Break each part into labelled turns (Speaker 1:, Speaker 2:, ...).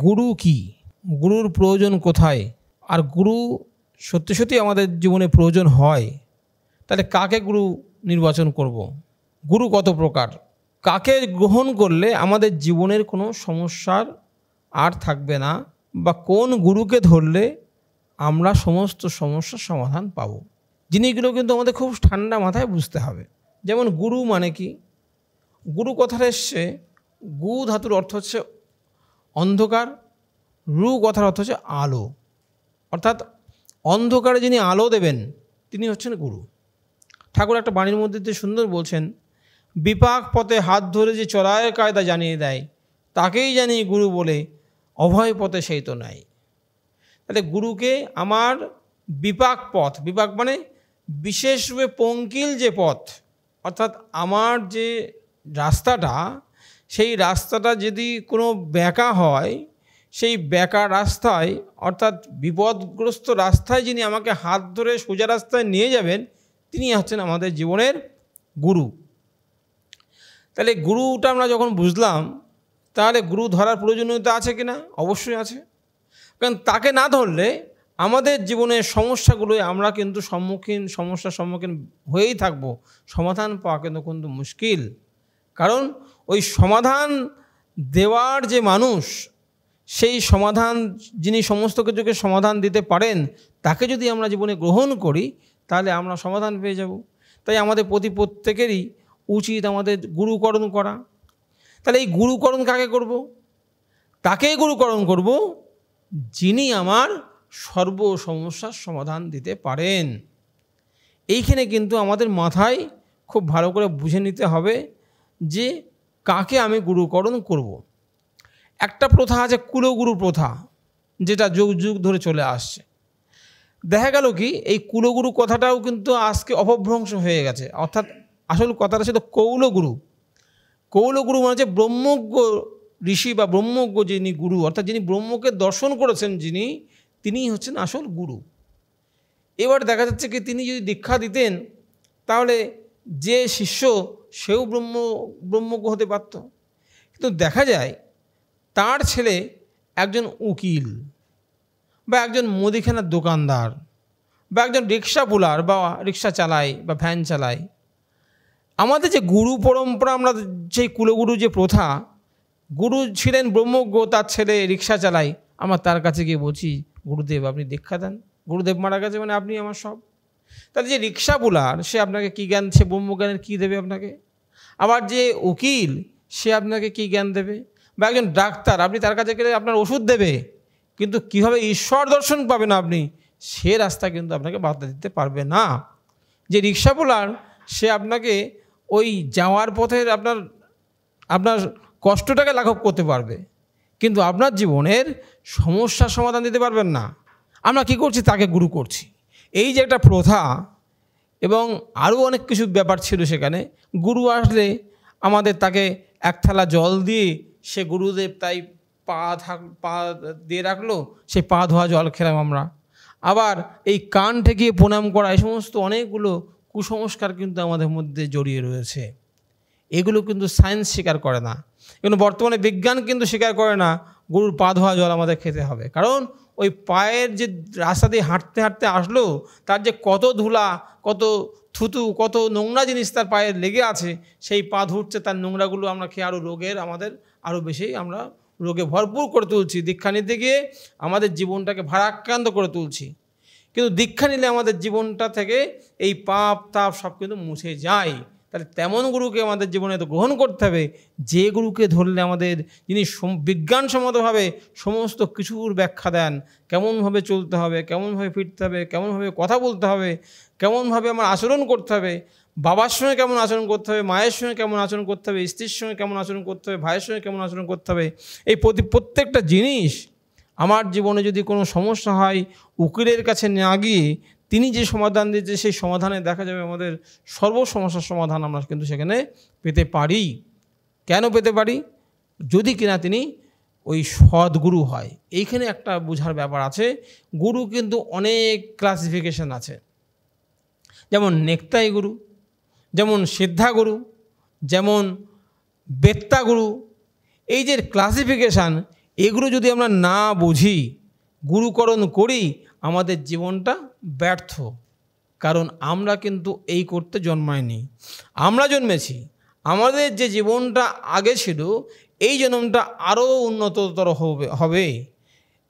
Speaker 1: গুরু কি? গুরুর প্রয়োজন কোথায়? আর গুরু সত্যি সত্যি আমাদের জীবনে প্রয়োজন হয়, তাহলে কাকে গুরু নির্বাচন করব। গুরু কত প্রকার? কাকে গ্রহণ করলে আমাদের জীবনের কোনো সমস্যার আর থাকবে না? বা কোন গুরুকে ধরলে আমরা সমস্ত সমস্যার সমাধান পাব? জিনিসগুলো কিন্তু আমাদের খুব ঠান্ডা মাথায় বুঝতে হবে। যেমন গুরু মানে কি? গুরু কথাটা এসছে, গু ধাতুর অর্থ হচ্ছে অন্ধকার রু কথার অর্থ হচ্ছে আলো। অর্থাৎ অন্ধকারে যিনি আলো দেবেন, তিনি হচ্ছেন গুরু। ঠাকুর একটা বাণীর মধ্যে দিয়ে সুন্দর বলছেন, বিপাক পথে হাত ধরে যে চলায় কায়দা জানিয়ে দেয়, তাকেই জানি গুরু বলে, অভয় পথে সেই তো নাই। তাহলে গুরুকে আমার বিপাক পথ, বিপাক মানে বিশেষরূপে পঙ্কিল যে পথ, অর্থাৎ আমার যে রাস্তাটা সেই রাস্তাটা যদি কোনো ব্যাকা হয়, সেই ব্যাকা রাস্তায়, অর্থাৎ বিপদগ্রস্ত রাস্তায় যিনি আমাকে হাত ধরে সোজা রাস্তায় নিয়ে যাবেন, তিনি হচ্ছেন আমাদের জীবনের গুরু। তাহলে গুরুটা আমরা যখন বুঝলাম, তাহলে গুরু ধরার প্রয়োজনীয়তা আছে কি না অবশ্যই আছে। কারণ তাকে না ধরলে আমাদের জীবনের সমস্যাগুলো আমরা কিন্তু সম্মুখীন, সমস্যার সম্মুখীন হয়েই থাকব। সমাধান পাওয়া কিন্তু কিন্তু মুশকিল। কারণ ওই সমাধান দেওয়ার যে মানুষ, সেই সমাধান, যিনি সমস্ত কিছুকে সমাধান দিতে পারেন, তাকে যদি আমরা জীবনে গ্রহণ করি, তাহলে আমরা সমাধান পেয়ে যাব। তাই আমাদের প্রতি প্রত্যেকেরই উচিত আমাদের গুরুকরণ করা। তাহলে এই গুরুকরণ কাকে করব? তাকেই গুরুকরণ করব, যিনি আমার সর্ব সমস্যার সমাধান দিতে পারেন। এইখানে কিন্তু আমাদের মাথায় খুব ভালো করে বুঝে নিতে হবে যে কাকে আমি গুরুকরণ করব। একটা প্রথা আছে কুলগুরু প্রথা, যেটা যুগ যুগ ধরে চলে আসছে। দেখা গেল কি, এই কুলগুরু কথাটাও কিন্তু আজকে অপভ্রংশ হয়ে গেছে। অর্থাৎ আসল কথাটা ছিল কৌলগুরু। কৌলগুরু মানে হচ্ছে ব্রহ্মজ্ঞ ঋষি বা ব্রহ্মজ্ঞ যিনি গুরু, অর্থাৎ যিনি ব্রহ্মকে দর্শন করেছেন যিনি, তিনিই হচ্ছেন আসল গুরু। এবার দেখা যাচ্ছে কি, তিনি যদি দীক্ষা দিতেন, তাহলে যে শিষ্য সেও ব্রহ্ম, ব্রহ্মজ্ঞ হতে পারত কিন্তু দেখা যায়, তার ছেলে একজন উকিল বা একজন মুদিখানার দোকানদার বা একজন রিক্সা পুলার বা রিক্সা চালায় বা ভ্যান চালায়। আমাদের যে গুরু পরম্পরা, আমরা সেই কুলগুরু যে প্রথা, গুরু ছিলেন ব্রহ্মজ্ঞ, তার ছেলে রিক্সা চালায়, আমার তার কাছে গিয়ে বলছি, গুরুদেব, আপনি দীক্ষা দেন। গুরুদেব মারা গেছে মানে আপনি আমার সব তাহলে যে রিক্সা বুলার, সে আপনাকে কী জ্ঞান, সে ব্রহ্মজ্ঞানের কী দেবে আপনাকে? আবার যে উকিল, সে আপনাকে কী জ্ঞান দেবে? বা একজন ডাক্তার, আপনি তার কাছে গেলে আপনার ওষুধ দেবে, কিন্তু কীভাবে ঈশ্বর দর্শন পাবেন আপনি? সে রাস্তা কিন্তু আপনাকে বার্তা দিতে পারবে না। যে রিক্সা বোলার, সে আপনাকে ওই যাওয়ার পথে আপনার আপনার কষ্টটাকে লাঘব করতে পারবে। কিন্তু আপনার জীবনের সমস্যার সমাধান দিতে পারবেন না। আমরা কি করছি? তাকে গুরু করছি। এই যে একটা প্রথা এবং আরও অনেক কিছু ব্যাপার ছিল সেখানে, গুরু আসলে আমাদের তাকে এক থালা জল দিয়ে সে গুরুদেব তাই পা থাক, পা দিয়ে রাখল, সেই পা ধোয়া জল খেলাম আমরা। আবার এই কান ঠেকিয়ে প্রণাম করা, এই সমস্ত অনেকগুলো কুসংস্কার কিন্তু আমাদের মধ্যে জড়িয়ে রয়েছে। এগুলো কিন্তু সায়েন্স স্বীকার করে না। কিন্তু বর্তমানে বিজ্ঞান কিন্তু স্বীকার করে না, গরুর পা ধোয়া জল আমাদের খেতে হবে। কারণ ওই পায়ের যে রাস্তা দিয়ে হাঁটতে হাঁটতে আসলো, তার যে কত ধুলা, কত থুতু, কত নোংরা জিনিস তার পায়ে লেগে আছে, সেই পা ধুটছে, তার নোংরাগুলো আমরা খেয়ে আরও রোগের, আমাদের আরও বেশি আমরা রোগে ভরপুর করে তুলছি। দীক্ষা নিতে গিয়ে আমাদের জীবনটাকে ভারাক্রান্ত করে তুলছি। কিন্তু দীক্ষা নিলে আমাদের জীবনটা থেকে এই পাপ, তাপ সব কিন্তু মুছে যায়। তাহলে তেমন গুরুকে আমাদের জীবনে তো গ্রহণ করতে হবে। যে গুরুকে ধরলে আমাদের, যিনি বিজ্ঞানসম্মতভাবে সমস্ত কিছুর ব্যাখ্যা দেন, কেমনভাবে চলতে হবে, কেমনভাবে ফিরতে হবে, কেমনভাবে কথা বলতে হবে, কেমনভাবে আমার আচরণ করতে হবে, বাবার সঙ্গে কেমন আচরণ করতে হবে, মায়ের সঙ্গে কেমন আচরণ করতে হবে, স্ত্রীর সঙ্গে কেমন আচরণ করতে হবে, ভাইয়ের সঙ্গে কেমন আচরণ করতে হবে, এই প্রতি, প্রত্যেকটা জিনিস আমার জীবনে যদি কোনো সমস্যা হয়, উকিলের কাছে না গিয়ে তিনি যে সমাধান দিয়েছে, সেই সমাধানে দেখা যাবে আমাদের সর্ব সমস্যার সমাধান আমরা কিন্তু সেখানে পেতে পারি। কেন পেতে পারি? যদি কিনা তিনি ওই সদ্গুরু হয়। এইখানে একটা বোঝার ব্যাপার আছে। গুরু কিন্তু অনেক ক্লাসিফিকেশন আছে। যেমন নেকতাই গুরু, যেমন সিদ্ধা গুরু, যেমন বেত্তা গুরু। এই যে ক্লাসিফিকেশান এগুলো যদি আমরা না বুঝি গুরুকরণ করেই আমাদের জীবনটা ব্যর্থ। কারণ আমরা কিন্তু এই করতে জন্মাইনি আমরা জন্মেছি। আমাদের যে জীবনটা আগে ছিল, এই জন্মটা আরও উন্নততর হবে হবে।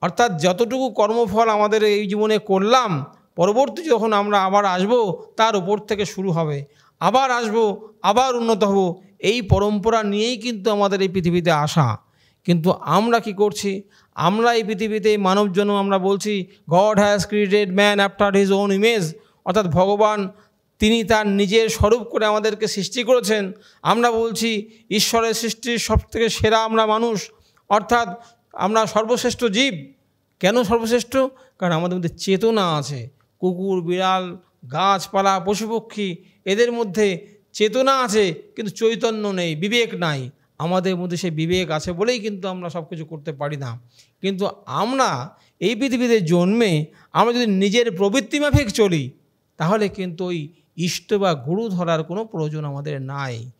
Speaker 1: অর্থাৎ যতটুকু কর্মফল আমাদের এই জীবনে করলাম, পরবর্তী যখন আমরা আবার আসব, তার উপর থেকে শুরু হবে। আবার আসব, আবার উন্নত হব, এই পরম্পরা নিয়েই কিন্তু আমাদের এই পৃথিবীতে আসা। কিন্তু আমরা কি করছি? আমরা এই পৃথিবীতে মানব জন্য আমরা বলছি God has created man after his own image অর্থাৎ ভগবান, তিনি তার নিজের স্বরূপ করে আমাদেরকে সৃষ্টি করেছেন। আমরা বলছি, ঈশ্বরের সৃষ্টির সবথেকে সেরা আমরা মানুষ। অর্থাৎ আমরা সর্বশ্রেষ্ঠ জীব। কেন সর্বশ্রেষ্ঠ? কারণ আমাদের মধ্যে চেতনা আছে। কুকুর, বিড়াল, গাছপালা, পশুপক্ষী, এদের মধ্যে চেতনা আছে, কিন্তু চৈতন্য নেই, বিবেক নাই। আমাদের মধ্যে সেই বিবেক আছে বলেই কিন্তু আমরা সব কিছু করতে পারি না। কিন্তু আমরা এই পৃথিবীতে জন্মে আমরা যদি নিজের প্রবৃত্তি মাফিক চলি, তাহলে কিন্তু ওই ইষ্ট বা গুরু ধরার কোনো প্রয়োজন আমাদের নাই।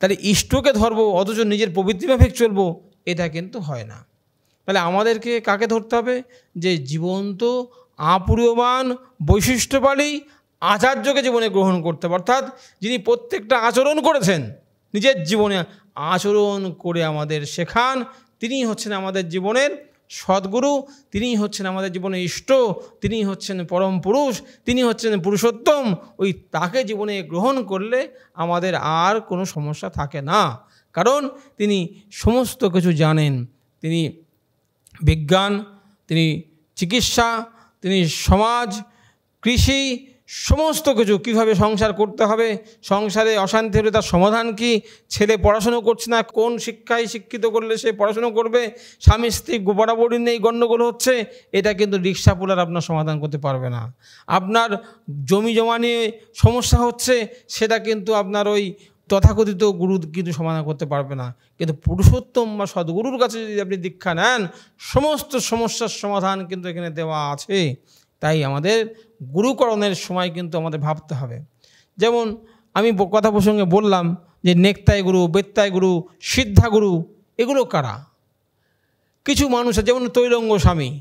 Speaker 1: তাহলে ইষ্টকে ধরবো, অথচ নিজের প্রবৃত্তি মাফিক চলবো, এটা কিন্তু হয় না। তাহলে আমাদেরকে কাকে ধরতে হবে? যে জীবন্ত, আপূর্যমান বৈশিষ্ট্যবালী আচার্যকে জীবনে গ্রহণ করতে হবে। অর্থাৎ যিনি প্রত্যেকটা আচরণ করেছেন, নিজের জীবনে আচরণ করে আমাদের শেখান। তিনি হচ্ছেন আমাদের জীবনের সদ্গুরু তিনি হচ্ছেন আমাদের জীবনে ইষ্ট তিনি হচ্ছেন পরম পুরুষ তিনি হচ্ছেন পুরুষোত্তম। ওই তাকে জীবনে গ্রহণ করলে আমাদের আর কোনো সমস্যা থাকে না। কারণ তিনি সমস্ত কিছু জানেন। তিনি বিজ্ঞান, তিনি চিকিৎসা, তিনি সমাজ, কৃষি সমস্ত কিছু কীভাবে সংসার করতে হবে? সংসারে অশান্তি হলে তার সমাধান কি? ছেলে পড়াশুনো করছে না, কোন শিক্ষায় শিক্ষিত করলে সে পড়াশুনো করবে? স্বামী স্ত্রী বরাবরই নেই গণ্ডগোল হচ্ছে, এটা কিন্তু রিক্সা পোলার আপনার সমাধান করতে পারবে না। আপনার জমি জমা নিয়ে সমস্যা হচ্ছে, সেটা কিন্তু আপনার ওই তথাকথিত গুরু কিন্তু সমাধান করতে পারবে না। কিন্তু পুরুষোত্তম বা সদ্গুরুর কাছে যদি আপনি দীক্ষা নেন, সমস্ত সমস্যার সমাধান কিন্তু এখানে দেওয়া আছে। তাই আমাদের গুরুকরণের সময় কিন্তু আমাদের ভাবতে হবে। যেমন আমি কথা প্রসঙ্গে বললাম যে নেকতাই গুরু, বেত্তাই গুরু, সিদ্ধা গুরু, এগুলো কারা? কিছু মানুষ যেমন তৈলঙ্গ স্বামী।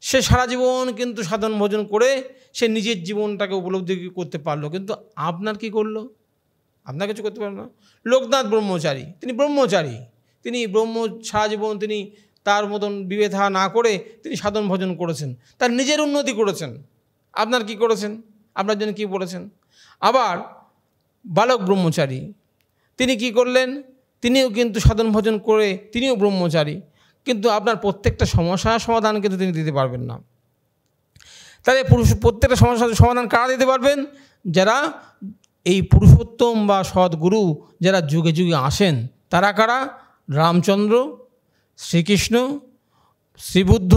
Speaker 1: সে সারা জীবন কিন্তু সাধন ভোজন করে সে নিজের জীবনটাকে উপলব্ধি করতে পারল। কিন্তু আপনার কি করল? আপনার কিছু করতে পারবেন না। লোকনাথ ব্রহ্মচারী, তিনি ব্রহ্মচারী। তিনি ব্রহ্ম সারা জীবন তিনি তার মতন বিবেধা না করে তিনি সাধন ভজন করেছেন। তার নিজের উন্নতি করেছেন। আপনার কি করেছেন? আপনার জন্য কি বলেছেন? আবার বালক ব্রহ্মচারী, তিনি কি করলেন? তিনিও কিন্তু সাধন ভজন করে তিনিও ব্রহ্মচারী, কিন্তু আপনার প্রত্যেকটা সমস্যার সমাধান কিন্তু তিনি দিতে পারবেন না। তাহলে পুরুষ, প্রত্যেকটা সমস্যার সমাধান কারা দিতে পারবেন? যারা এই পুরুষোত্তম বা সদ্গুরু যারা যুগে যুগে আসেন, তারা কারা? রামচন্দ্র, শ্রীকৃষ্ণ, শ্রীবুদ্ধ,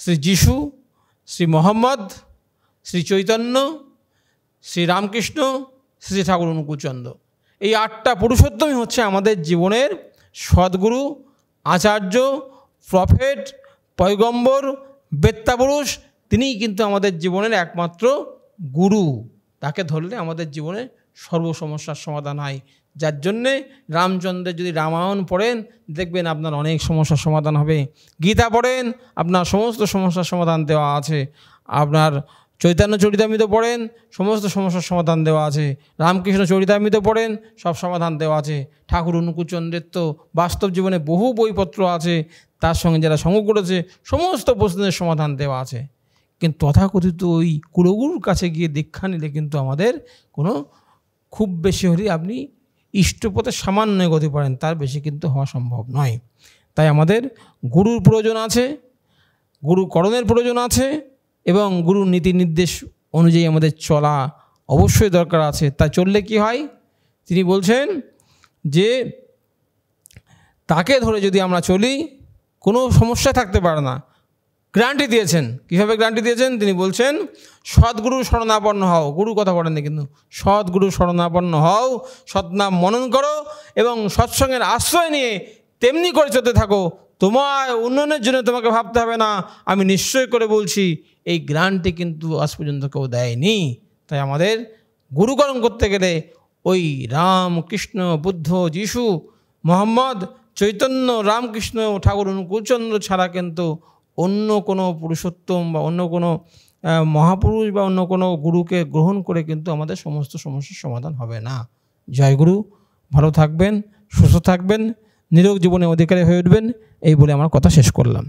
Speaker 1: শ্রী যিশু, শ্রী মোহাম্মদ শ্রী চৈতন্য, শ্রী রামকৃষ্ণ, শ্রী ঠাকুর অনুকূলচন্দ্র। এই আটটা পুরুষোত্তমই হচ্ছে আমাদের জীবনের সদ্গুরু, আচার্য, প্রফেট, পয়গম্বর, বেত্তাপুরুষ। তিনিই কিন্তু আমাদের জীবনের একমাত্র গুরু। তাকে ধরলে আমাদের জীবনে সর্বসমস্যার সমাধান হয়। যার জন্যে রামচন্দ্রের যদি রামায়ণ পড়েন, দেখবেন আপনার অনেক সমস্যার সমাধান হবে। গীতা পড়েন, আপনার সমস্ত সমস্যার সমাধান দেওয়া আছে। আপনার চৈতন্য চরিতামৃত পড়েন, সমস্ত সমস্যার সমাধান দেওয়া আছে। রামকৃষ্ণ চরিতামৃত পড়েন, সব সমাধান দেওয়া আছে। ঠাকুর অনুকূলচন্দ্রের তো বাস্তব জীবনে বহু বইপত্র আছে, তার সঙ্গে যারা সঙ্গ করেছে, সমস্ত প্রশ্নের সমাধান দেওয়া আছে। কিন্তু তথাকথিত ওই কুলগুরুর কাছে গিয়ে দীক্ষা নিলে কিন্তু আমাদের কোনো খুব বেশি হলে আপনি ইষ্টপথে সামান্য গতি পারেন, তার বেশি কিন্তু হওয়া সম্ভব নয়। তাই আমাদের গুরুর প্রয়োজন আছে, গুরুকরণের প্রয়োজন আছে এবং গুরুর নীতি নির্দেশ অনুযায়ী আমাদের চলা অবশ্যই দরকার আছে। তা চললে কি হয়? তিনি বলছেন যে, তাকে ধরে যদি আমরা চলি, কোনো সমস্যা থাকতে পারে না। গ্রান্টি দিয়েছেন। কীভাবে গ্রান্টি দিয়েছেন? তিনি বলছেন, সদ্গুরু শরণাপন্ন হও। গুরু কথা বলেননি কিন্তু, সদ্গুরু শরণাপন্ন হও সৎনাম মনন করো এবং সৎসঙ্গের আশ্রয় নিয়ে তেমনি করে চলতে থাকো। তোমার উন্নয়নের জন্য তোমাকে ভাবতে হবে না। আমি নিশ্চয় করে বলছি এই গ্রান্টি কিন্তু আজ পর্যন্ত কেউ দেয়নি। তাই আমাদের গুরুকরণ করতে গেলে ওই রাম কৃষ্ণ বুদ্ধ, যিশু, মোহাম্মদ, চৈতন্য, রামকৃষ্ণ, ঠাকুর অনুকূলচন্দ্র ছাড়া কিন্তু অন্য কোনো পুরুষোত্তম বা অন্য কোনো মহাপুরুষ বা অন্য কোনো গুরুকে গ্রহণ করে কিন্তু আমাদের সমস্ত সমস্যার সমাধান হবে না। জয় গুরু, ভালো থাকবেন, সুস্থ থাকবেন, নিরোগ জীবনে অধিকারী হয়ে উঠবেন, এই বলে আমার কথা শেষ করলাম।